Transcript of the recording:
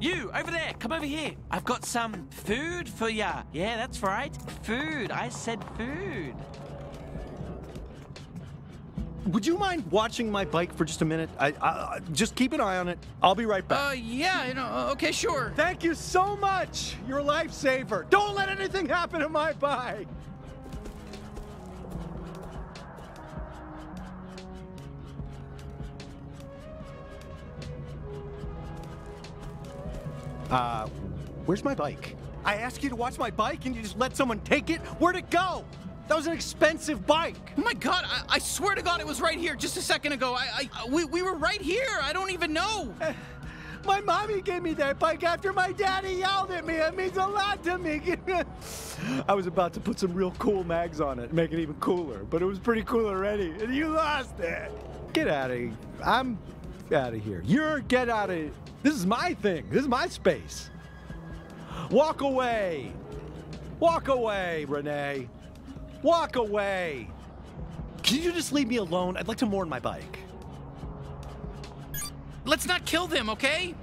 You, over there, come over here. I've got some food for ya. Yeah, that's right. Food. I said food. Would you mind watching my bike for just a minute? I, I, I just keep an eye on it. I'll be right back. Uh, yeah, you know, uh, okay, sure. Thank you so much. You're a lifesaver. Don't let anything happen to my bike. Uh, where's my bike? I asked you to watch my bike and you just let someone take it? Where'd it go? That was an expensive bike. Oh my god, I, I swear to god it was right here just a second ago. I, I we, we were right here. I don't even know. My mommy gave me that bike after my daddy yelled at me. It means a lot to me. I was about to put some real cool mags on it, make it even cooler, but it was pretty cool already, and you lost it. Get out of here. I'm out of here. You're get out of This is my thing. This is my space. Walk away. Walk away, Renee. Walk away. Can you just leave me alone? I'd like to mourn my bike. Let's not kill them, okay?